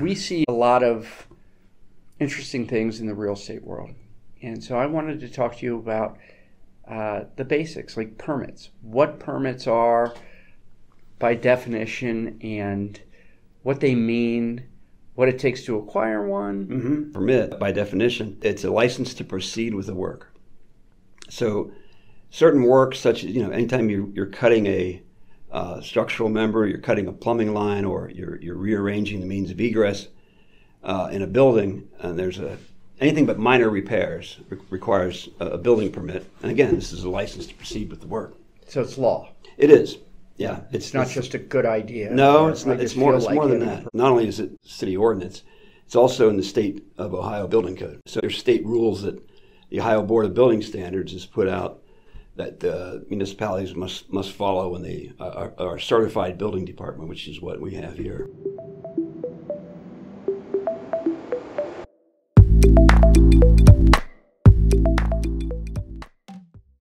We see a lot of interesting things in the real estate world. And so I wanted to talk to you about uh, the basics, like permits, what permits are by definition, and what they mean what it takes to acquire one. Mm-hmm. Permit, by definition, it's a license to proceed with the work. So, certain work, such as, you know, anytime you, you're cutting a uh, structural member, you're cutting a plumbing line, or you're, you're rearranging the means of egress uh, in a building, and there's a anything but minor repairs re- requires a, a building permit. And again, this is a license to proceed with the work. So it's law. It is yeah, it's, it's not it's, just a good idea. No, it's not, it's more it's like more than that. Not only is it city ordinance, it's also in the state of Ohio building code. So there's state rules that the Ohio Board of Building Standards has put out that the municipalities must must follow when they uh, are, are certified building department, which is what we have here.